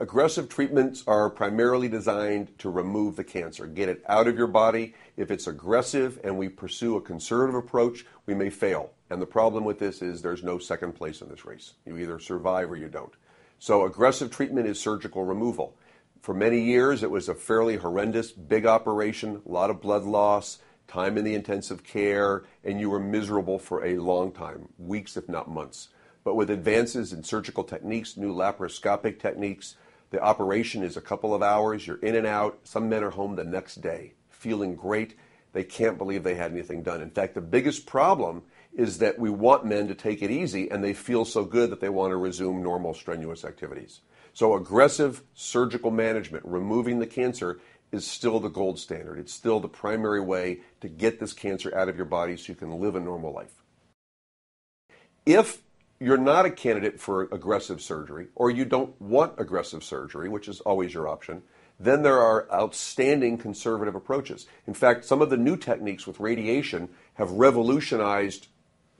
Aggressive treatments are primarily designed to remove the cancer, get it out of your body. If it's aggressive and we pursue a conservative approach, we may fail. And the problem with this is there's no second place in this race. You either survive or you don't. So, aggressive treatment is surgical removal. For many years, it was a fairly horrendous, big operation, a lot of blood loss, time in the intensive care, and you were miserable for a long time weeks, if not months. But with advances in surgical techniques, new laparoscopic techniques, the operation is a couple of hours, you're in and out. Some men are home the next day, feeling great. They can't believe they had anything done. In fact, the biggest problem is that we want men to take it easy and they feel so good that they want to resume normal strenuous activities. So, aggressive surgical management, removing the cancer, is still the gold standard. It's still the primary way to get this cancer out of your body so you can live a normal life. If you're not a candidate for aggressive surgery or you don't want aggressive surgery, which is always your option, then there are outstanding conservative approaches. In fact, some of the new techniques with radiation have revolutionized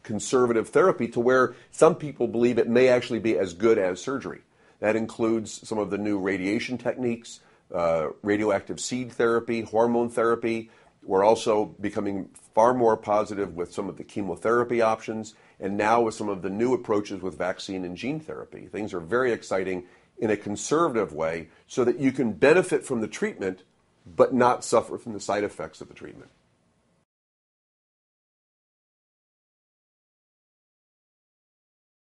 conservative therapy to where some people believe it may actually be as good as surgery. That includes some of the new radiation techniques, uh, radioactive seed therapy, hormone therapy. We're also becoming far more positive with some of the chemotherapy options, and now with some of the new approaches with vaccine and gene therapy. Things are very exciting in a conservative way so that you can benefit from the treatment but not suffer from the side effects of the treatment.